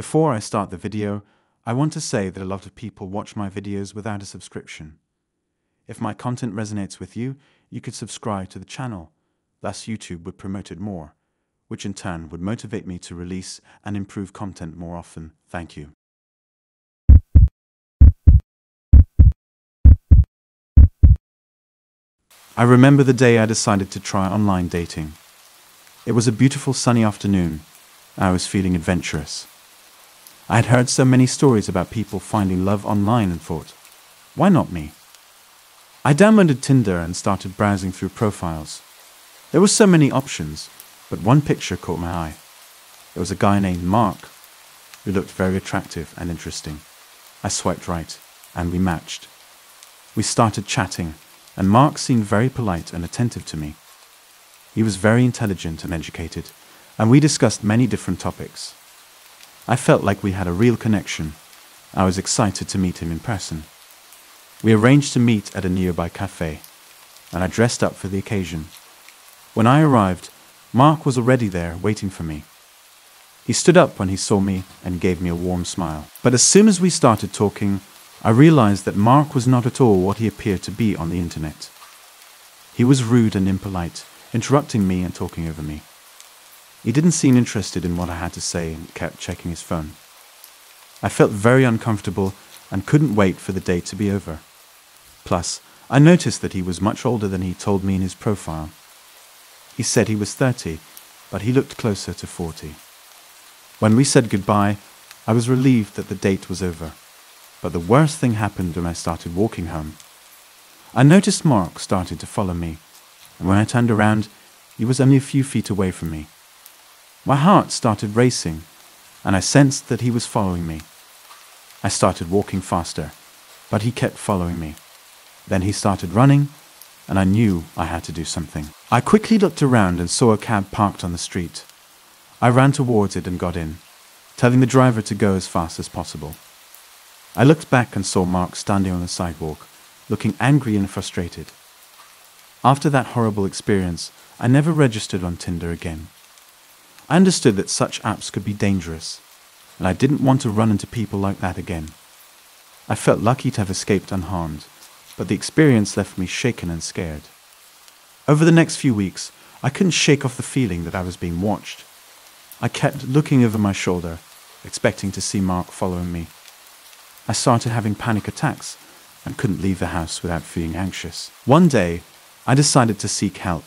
Before I start the video, I want to say that a lot of people watch my videos without a subscription. If my content resonates with you, you could subscribe to the channel. Thus, YouTube would promote it more, which in turn would motivate me to release and improve content more often. Thank you. I remember the day I decided to try online dating. It was a beautiful sunny afternoon. I was feeling adventurous. I had heard so many stories about people finding love online and thought, why not me? I downloaded Tinder and started browsing through profiles. There were so many options, but one picture caught my eye. It was a guy named Mark, who looked very attractive and interesting. I swiped right, and we matched. We started chatting, and Mark seemed very polite and attentive to me. He was very intelligent and educated, and we discussed many different topics. I felt like we had a real connection. I was excited to meet him in person. We arranged to meet at a nearby cafe, and I dressed up for the occasion. When I arrived, Mark was already there waiting for me. He stood up when he saw me and gave me a warm smile. But as soon as we started talking, I realized that Mark was not at all what he appeared to be on the internet. He was rude and impolite, interrupting me and talking over me. He didn't seem interested in what I had to say and kept checking his phone. I felt very uncomfortable and couldn't wait for the day to be over. Plus, I noticed that he was much older than he told me in his profile. He said he was 30, but he looked closer to 40. When we said goodbye, I was relieved that the date was over. But the worst thing happened when I started walking home. I noticed Mark started to follow me, and when I turned around, he was only a few feet away from me. My heart started racing, and I sensed that he was following me. I started walking faster, but he kept following me. Then he started running, and I knew I had to do something. I quickly looked around and saw a cab parked on the street. I ran towards it and got in, telling the driver to go as fast as possible. I looked back and saw Mark standing on the sidewalk, looking angry and frustrated. After that horrible experience, I never registered on Tinder again. I understood that such apps could be dangerous, and I didn't want to run into people like that again. I felt lucky to have escaped unharmed, but the experience left me shaken and scared. Over the next few weeks, I couldn't shake off the feeling that I was being watched. I kept looking over my shoulder, expecting to see Mark following me. I started having panic attacks and couldn't leave the house without feeling anxious. One day, I decided to seek help.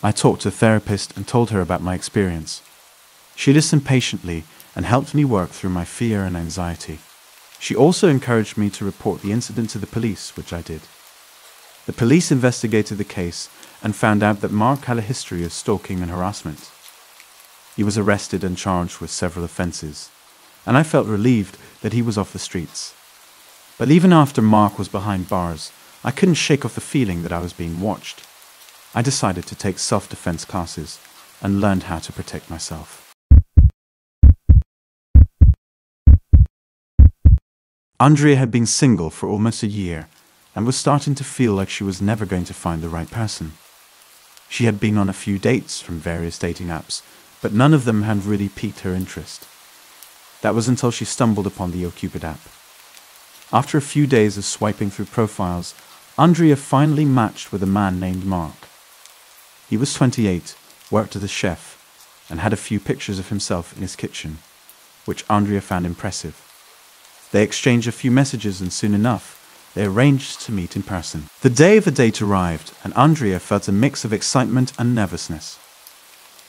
I talked to a therapist and told her about my experience. She listened patiently and helped me work through my fear and anxiety. She also encouraged me to report the incident to the police, which I did. The police investigated the case and found out that Mark had a history of stalking and harassment. He was arrested and charged with several offences, and I felt relieved that he was off the streets. But even after Mark was behind bars, I couldn't shake off the feeling that I was being watched. I decided to take self defense classes and learned how to protect myself. Andrea had been single for almost a year and was starting to feel like she was never going to find the right person. She had been on a few dates from various dating apps, but none of them had really piqued her interest. That was until she stumbled upon the OkCupid app. After a few days of swiping through profiles, Andrea finally matched with a man named Mark. He was 28, worked as a chef, and had a few pictures of himself in his kitchen, which Andrea found impressive. They exchanged a few messages, and soon enough, they arranged to meet in person. The day of the date arrived, and Andrea felt a mix of excitement and nervousness.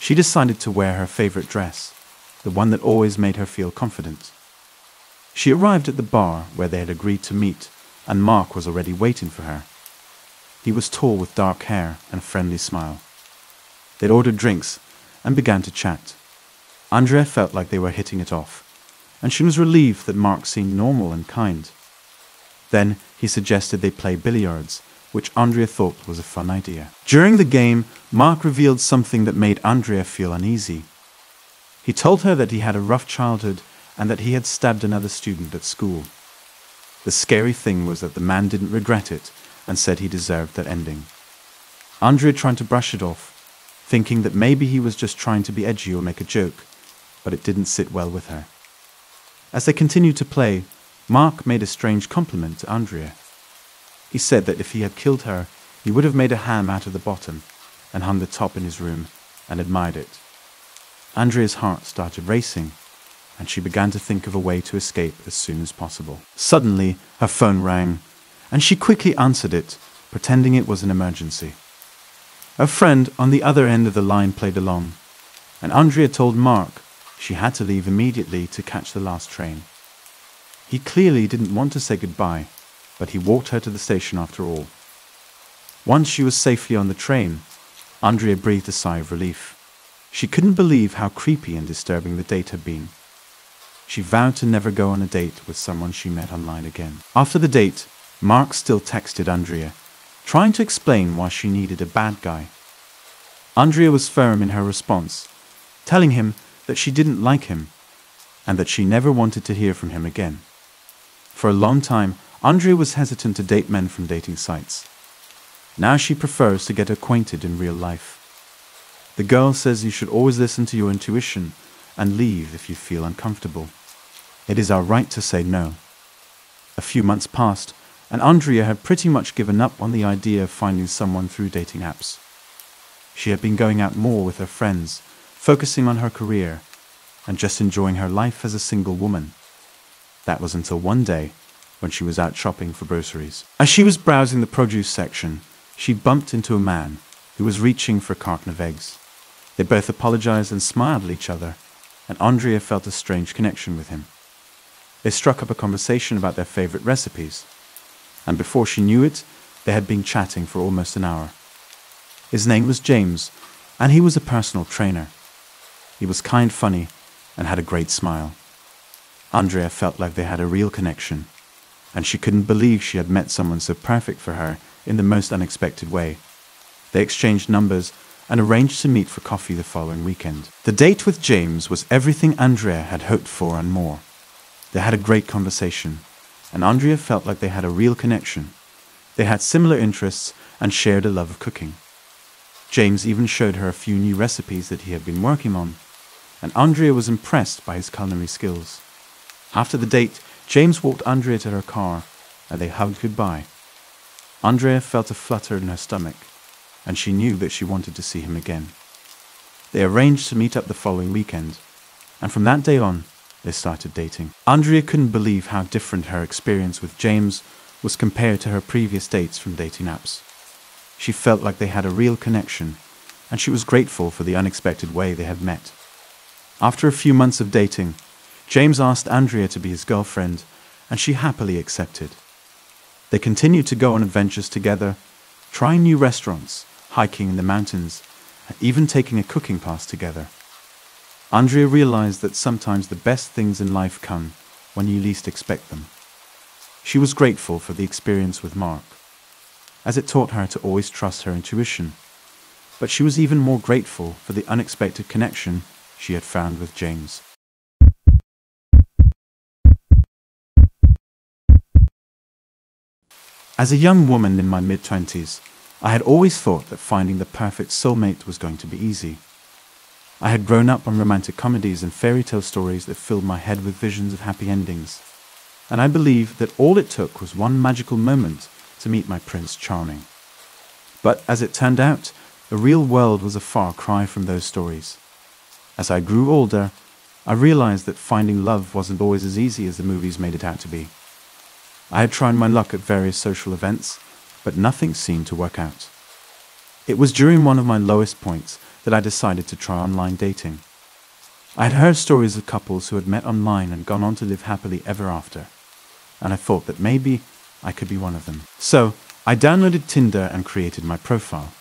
She decided to wear her favorite dress, the one that always made her feel confident. She arrived at the bar where they had agreed to meet, and Mark was already waiting for her. He was tall with dark hair and a friendly smile. They'd ordered drinks and began to chat. Andrea felt like they were hitting it off, and she was relieved that Mark seemed normal and kind. Then he suggested they play billiards, which Andrea thought was a fun idea. During the game, Mark revealed something that made Andrea feel uneasy. He told her that he had a rough childhood and that he had stabbed another student at school. The scary thing was that the man didn't regret it and said he deserved that ending. Andrea tried to brush it off, thinking that maybe he was just trying to be edgy or make a joke, but it didn't sit well with her. As they continued to play, Mark made a strange compliment to Andrea. He said that if he had killed her, he would have made a ham out of the bottom and hung the top in his room and admired it. Andrea's heart started racing, and she began to think of a way to escape as soon as possible. Suddenly, her phone rang, and she quickly answered it, pretending it was an emergency. A friend on the other end of the line played along, and Andrea told Mark she had to leave immediately to catch the last train. He clearly didn't want to say goodbye, but he walked her to the station after all. Once she was safely on the train, Andrea breathed a sigh of relief. She couldn't believe how creepy and disturbing the date had been. She vowed to never go on a date with someone she met online again. After the date, Mark still texted Andrea, trying to explain why she needed a bad guy. Andrea was firm in her response, telling him that she didn't like him and that she never wanted to hear from him again. For a long time, Andrea was hesitant to date men from dating sites. Now she prefers to get acquainted in real life. The girl says you should always listen to your intuition and leave if you feel uncomfortable. It is our right to say no. A few months passed, and Andrea had pretty much given up on the idea of finding someone through dating apps. She had been going out more with her friends, focusing on her career, and just enjoying her life as a single woman. That was until one day when she was out shopping for groceries. As she was browsing the produce section, she bumped into a man who was reaching for a carton of eggs. They both apologized and smiled at each other, and Andrea felt a strange connection with him. They struck up a conversation about their favorite recipes, and before she knew it, they had been chatting for almost an hour. His name was James, and he was a personal trainer. He was kind, funny, and had a great smile. Andrea felt like they had a real connection, and she couldn't believe she had met someone so perfect for her in the most unexpected way. They exchanged numbers and arranged to meet for coffee the following weekend. The date with James was everything Andrea had hoped for and more. They had a great conversation, and Andrea felt like they had a real connection. They had similar interests and shared a love of cooking. James even showed her a few new recipes that he had been working on, and Andrea was impressed by his culinary skills. After the date, James walked Andrea to her car, and they hugged goodbye. Andrea felt a flutter in her stomach, and she knew that she wanted to see him again. They arranged to meet up the following weekend, and from that day on, they started dating. Andrea couldn't believe how different her experience with James was compared to her previous dates from dating apps. She felt like they had a real connection, and she was grateful for the unexpected way they had met. After a few months of dating, James asked Andrea to be his girlfriend, and she happily accepted. They continued to go on adventures together, trying new restaurants, hiking in the mountains, and even taking a cooking class together. Andrea realized that sometimes the best things in life come when you least expect them. She was grateful for the experience with Mark, as it taught her to always trust her intuition. But she was even more grateful for the unexpected connection she had found with James. As a young woman in my mid 20s, I had always thought that finding the perfect soulmate was going to be easy. I had grown up on romantic comedies and fairy tale stories that filled my head with visions of happy endings, and I believed that all it took was one magical moment to meet my Prince Charming. But as it turned out, the real world was a far cry from those stories. As I grew older, I realized that finding love wasn't always as easy as the movies made it out to be. I had tried my luck at various social events, but nothing seemed to work out. It was during one of my lowest points that I decided to try online dating. I had heard stories of couples who had met online and gone on to live happily ever after, and I thought that maybe I could be one of them. So, I downloaded Tinder and created my profile.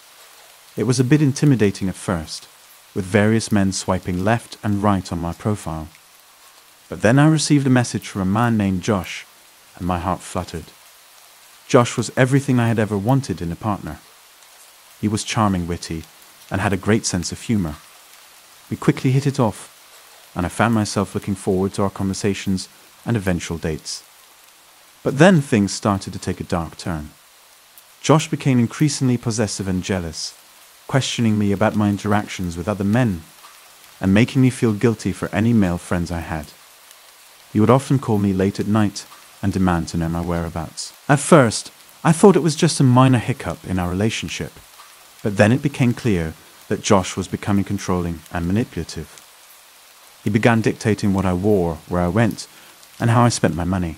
It was a bit intimidating at first, with various men swiping left and right on my profile. But then I received a message from a man named Josh and my heart fluttered. Josh was everything I had ever wanted in a partner. He was charming, witty, and had a great sense of humour. We quickly hit it off, and I found myself looking forward to our conversations and eventual dates. But then things started to take a dark turn. Josh became increasingly possessive and jealous, questioning me about my interactions with other men, and making me feel guilty for any male friends I had. He would often call me late at night and demand to know my whereabouts. At first, I thought it was just a minor hiccup in our relationship, but then it became clear that Josh was becoming controlling and manipulative. He began dictating what I wore, where I went, and how I spent my money.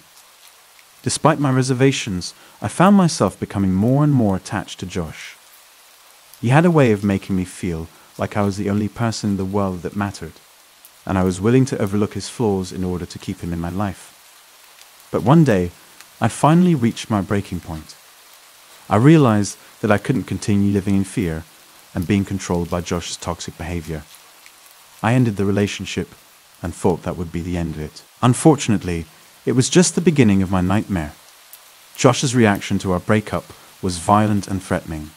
Despite my reservations, I found myself becoming more and more attached to Josh. He had a way of making me feel like I was the only person in the world that mattered, and I was willing to overlook his flaws in order to keep him in my life. But one day, I finally reached my breaking point. I realized that I couldn't continue living in fear and being controlled by Josh's toxic behavior. I ended the relationship and thought that would be the end of it. Unfortunately, it was just the beginning of my nightmare. Josh's reaction to our breakup was violent and threatening.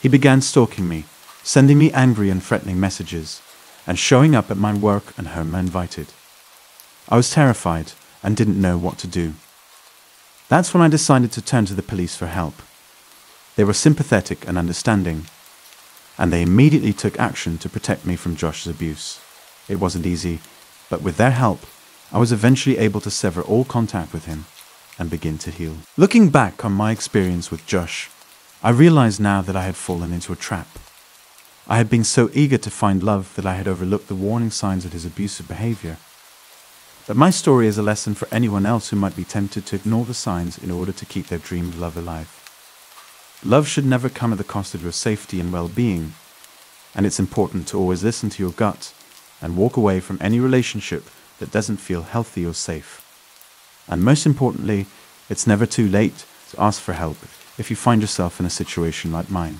He began stalking me, sending me angry and threatening messages, and showing up at my work and home uninvited. I was terrified and didn't know what to do. That's when I decided to turn to the police for help. They were sympathetic and understanding, and they immediately took action to protect me from Josh's abuse. It wasn't easy, but with their help, I was eventually able to sever all contact with him and begin to heal. Looking back on my experience with Josh, I realized now that I had fallen into a trap. I had been so eager to find love that I had overlooked the warning signs of his abusive behavior. But my story is a lesson for anyone else who might be tempted to ignore the signs in order to keep their dream of love alive. Love should never come at the cost of your safety and well being, and it's important to always listen to your gut and walk away from any relationship that doesn't feel healthy or safe. And most importantly, it's never too late to ask for help if you find yourself in a situation like mine.